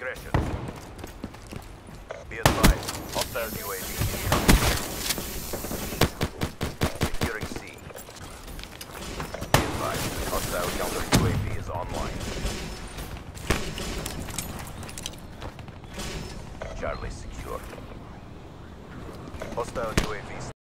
Aggression. Be advised, hostile UAV. Securing C. Be advised, hostile counter UAV is online. Charlie secure. Hostile UAV